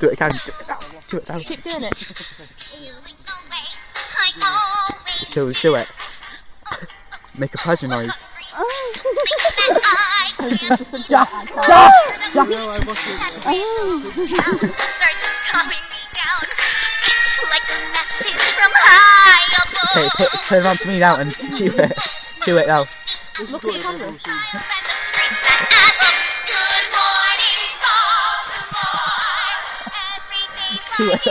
Do it, Karen. Do it now. Keep doing it. Do, it, do it. Make a pleasure noise. Jack, Jack, No, I wasn't. Okay, t- turn around to me now and do it. Do it now. Look at your what camera. Everyone sees. Do it.